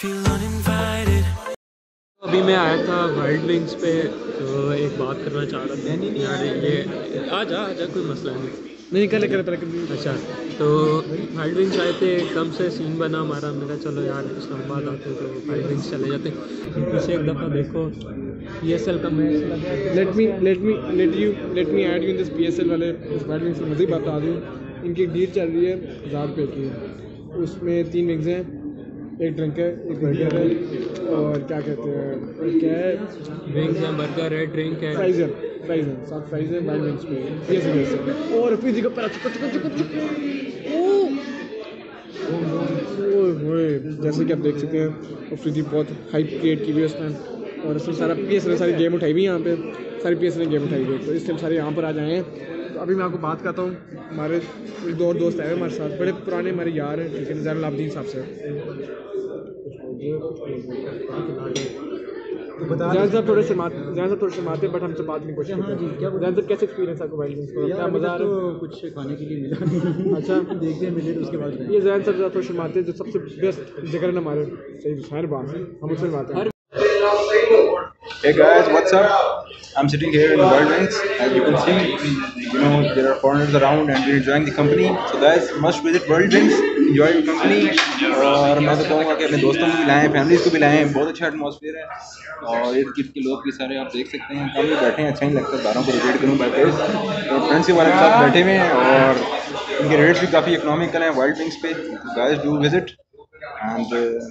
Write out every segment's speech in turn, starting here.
अभी मैं आया था वाइल्ड विंग्स पे तो एक बात करना चाह रहा था। नहीं यार ये आ जा आ जा कोई मसला नहीं। नहीं करे करे पहले अच्छा तो वाइल्ड विंग्स आए थे कम से सीन बना हमारा। मेरा चलो यार इस्लामाबाद आते तो वाइल्ड विंग्स चले जाते पीछे एक दफ़ा देखो पी एस एल का match let me let me let you let me add you in this PSL वाले इस विंग्स की मज़ीद बता दूँ इनकी डील चल रही है हज़ार रुपये की। उसमें तीन विंग्स हैं। एक ड्रिंक है एक बर्गर है। और क्या कहते हैं क्या है? विंग्स हैं बर्गर है ड्रिंक है। फ्राइज है फ्राइज है सात फ्राइज है बैट विंग्स पे पी एस एल और फिर का पैरा चुका चुका चुका चुका ओए जैसे कि आप देख सकते हैं अफरीदी बहुत हाइप क्रिएट की हुई है उसमें। और इसमें सारा पी एस ने सारी गेम उठाई हुई यहाँ पे। सारी पी एस ने गेम उठाई हुई है। तो इसलिए हम सारे यहाँ पर आ जाए। हैं तो अभी मैं आपको बात करता हूँ। हमारे कुछ दो और दोस्त आए हमारे साथ। बड़े पुराने हमारे यार हैं ठीक है नज़ार लाबदीन साहब से जैन साहब थोड़े शर्माते जैन साहब थोड़े शर्माते बट हमसे बात नहीं जैन साहब कैसे एक्सपीरियंस आपको वाइल्ड क्या मज़ा आ रहा है? कुछ खाने के लिए मिला अच्छा। देखते हैं मिले तो उसके बाद ये जैन साहब ज़्यादा थोड़ा शर्माते जो सबसे बेस्ट जगह है हमारे। सही खैर बात हम उससे बात हैं। Hey guys, what's up? I'm sitting here in World Wings. As you can see, you know there are foreigners around and we're enjoying the company. So guys, must visit World Wings. Enjoy your company. और मैं तो कहूँगा कि अपने दोस्तों को भी लाएँ, फैमिलीज़ को भी लाएँ. बहुत अच्छा एटमॉस्फेयर है और इर्द गिर्द के लोग भी सारे आप देख सकते हैं कम बैठे हैं अच्छा नहीं लगता बारों को रिलेट करूँ बाई फेस तो फ्रेंड्स के के साथ बैठे हुए हैं और इनके रेट्स भी काफ़ी इकोनॉमिकल हैं वर्ल्ड विंग्स पे guys do visit and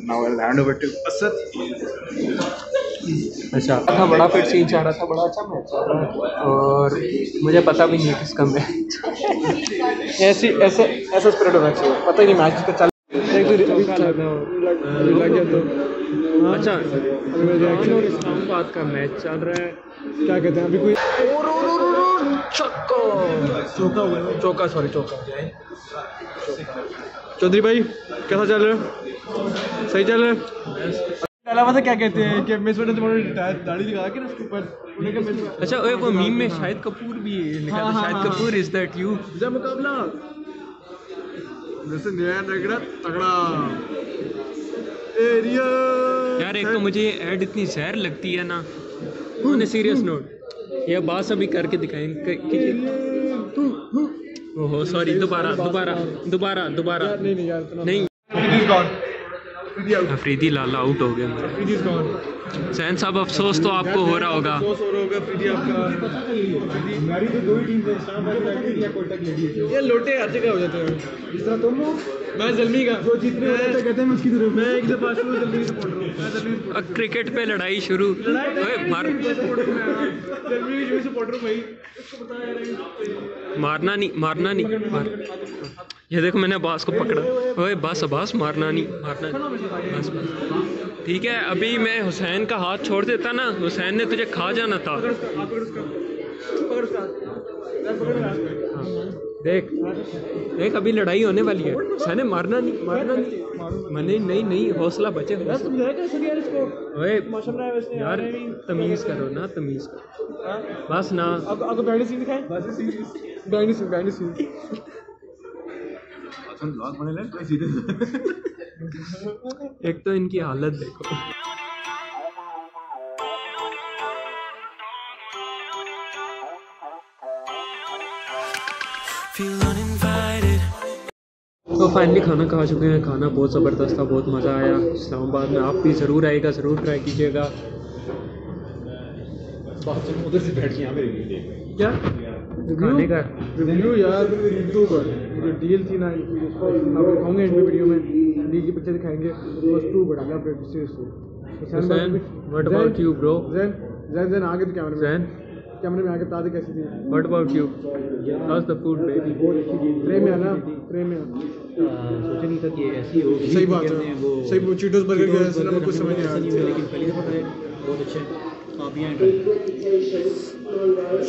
now I hand over to Asad अच्छा था बड़ा फिट सीन चाह रहा था बड़ा अच्छा मैच चल रहा और मुझे पता भी नहीं है किसका मैच ऐसी ऐसा ऐसा स्पिरिट होना चाहिए पता ही नहीं मैच का चल एक तो गया तो अच्छा reaction- और इस्लामाबाद का मैच चल रहा है। क्या कहते हैं? अभी कोई चौका चौका सॉरी चौका। चौधरी भाई कैसा चल रहा है? सही चल रहा है। अलावा से क्या कहते हैं कि मिस वर्ल्ड तुम्हारी दाढ़ी दिखा के ना उसके ऊपर उन्हें अच्छा ओए वो मीम में शाहिद कपूर भी हाँ, हाँ, शाहिद हाँ। कपूर इज़ दैट यू जब मुकाबला। जैसे नया तगड़ा तगड़ा। एरिया यार एक तो मुझे ऐड इतनी जहर लगती है ना। ऑन सीरियस नोट ये बात अभी करके दिखाएँ ओहो सॉरी दोबारा दोबारा दोबारा दोबारा। नहीं। नहीं। अफरीदी लाला आउट हो गया. सैन साहब अफसोस तो आपको हो रहा होगा। हो तो ही है या लोटे हर जगह हो जाते हैं। जिस तरह तुम हो? मैं जल्मी का। जो जीतने हैं तो कहते हैं उसकी तरफ़। मैं एक दफ़ा शुरू जल्मी सपोर्टर हूँ। मैं जल्मी अब क्रिकेट पे लड़ाई शुरू। ओए मार। हूँ। जल्मी की सपोर्टर हूँ भाई। मारना नहीं मारना नहीं मार। ये देखो मैंने अब्बास को पकड़ा। ओए बस अब्बास मारना नहीं मारना नहीं। बस बस। ठीक है अभी मैं हुसैन का हाथ छोड़ देता ना हुसैन ने तुझे खा जाना था। हाँ, देख देख अभी लड़ाई होने वाली है। हुसैन मारना नहीं मारना नहीं। मैंने नहीं नहीं हौसला बचे ओए यार। तमीज करो ना तमीज करो। हाँ? बस ना। अब बैंडी सीन दिखाएँ। बैंडी सीन बैंडी सीन एक तो इनकी हालत देखो। तो फाइनली खाना खा चुके हैं। खाना बहुत ज़बरदस्त था बहुत मज़ा आया। इस्लामाबाद में आप भी ज़रूर आएगा ज़रूर ट्राई कीजिएगा। उधर से बैठ के यहाँ पे रिव्यू देख क्या? खाने का? रिव्यू यार पर जो डील थी ना आपको दिखाऊँगे एंड वीडियो में। की पिक्चर दिखाएँगे। बस टू what about you, bro? जैन जैन जैन आगे तो कैमरे जैन कैमरे में आगे बता दे कैसी थी what about you how's the food baby frame में आना फ्रेम में आना सोचा नहीं था कि ऐसी होगी सही बात है। वो सही वो चीटोस बर्गर का सिनेमा burger कुछ समझ नहीं हमने आया लेकिन पहली दफ़ा खाए बहुत अच्छे आप यहाँ ट्राई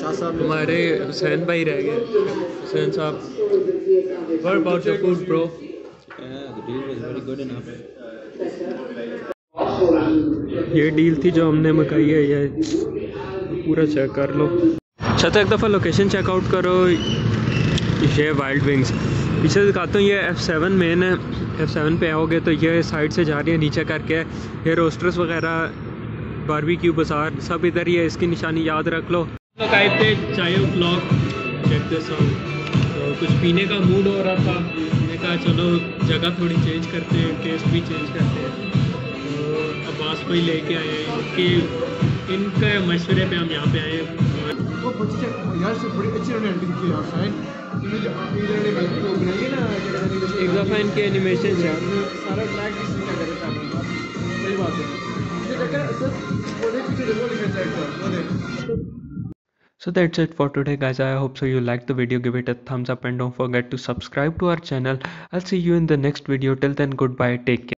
शाह साहब हमारे हुसैन भाई रह गए। हुसैन साहब। What about the food bro ये डील थी जो हमने मकाई है ये पूरा चेक कर लो। अच्छा तो एक दफ़ा लोकेशन चेकआउट करो। ये वाइल्ड विंग्स पीछे दिखाता हूँ, ये एफ़ सेवन मेन है। एफ़ सेवन पे आओगे तो ये साइड से जा रही है, नीचे करके। ये रोस्टर्स वगैरह बारबेक्यू बाज़ार सब इधर ही है। इसकी निशानी याद रख लो। आए थे चाय ब्लॉक चेक दिस तो कुछ पीने का मूड हो रहा था। मैंने कहा, चलो, जगह थोड़ी चेंज करते हैं टेस्ट भी चेंज करते हैं। तो अब्बास को ही लेके आए हैं इनके इनके मशवरे पे हम यहाँ पे आए। वो से बड़ी अच्छी उन्होंने so that's it for today guys I hope so you like the video give it a thumbs up and don't forget to subscribe to our channel I see you in the next video till then good bye take care